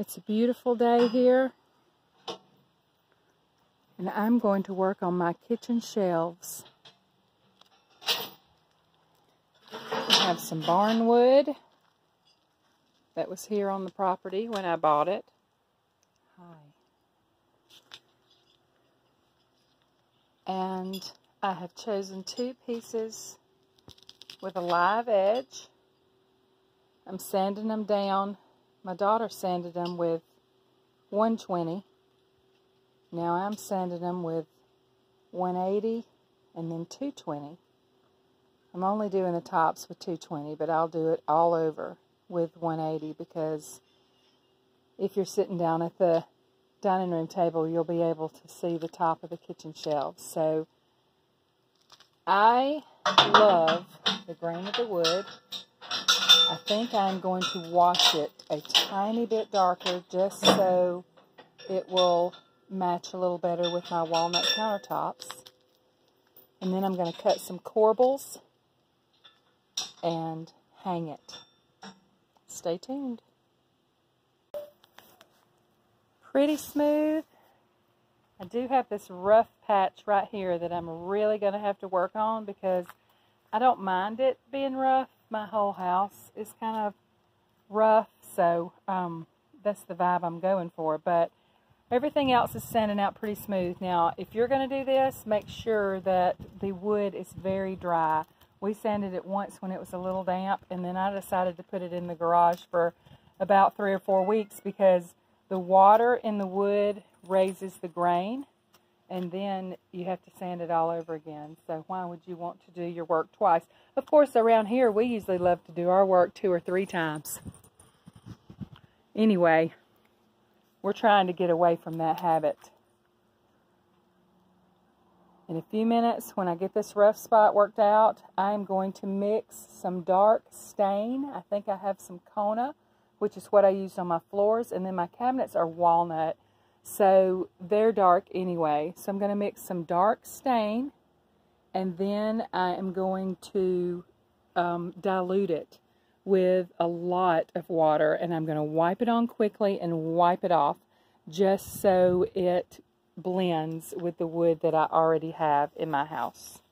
It's a beautiful day here. And I'm going to work on my kitchen shelves. I have some barnwood that was here on the property when I bought it. And I have chosen two pieces with a live edge. I'm sanding them down my daughter sanded them with 120. Now I'm sanding them with 180 and then 220. I'm only doing the tops with 220, but I'll do it all over with 180 because if you're sitting down at the dining room table, you'll be able to see the top of the kitchen shelves. So I love the grain of the wood. I think I'm going to wash it a tiny bit darker just so it will match a little better with my walnut countertops. And then I'm going to cut some corbels and hang it. Stay tuned. Pretty smooth. I do have this rough patch right here that I'm really going to have to work on because I don't mind it being rough my whole house is kind of rough, so um, that's the vibe I'm going for. But everything else is sanding out pretty smooth. Now, if you're going to do this, make sure that the wood is very dry. We sanded it once when it was a little damp, and then I decided to put it in the garage for about three or four weeks because the water in the wood raises the grain and then you have to sand it all over again. So why would you want to do your work twice? Of course, around here, we usually love to do our work two or three times. Anyway, we're trying to get away from that habit. In a few minutes, when I get this rough spot worked out, I'm going to mix some dark stain. I think I have some Kona, which is what I use on my floors, and then my cabinets are walnut. So they're dark anyway. So I'm going to mix some dark stain and then I am going to um, dilute it with a lot of water and I'm going to wipe it on quickly and wipe it off just so it blends with the wood that I already have in my house.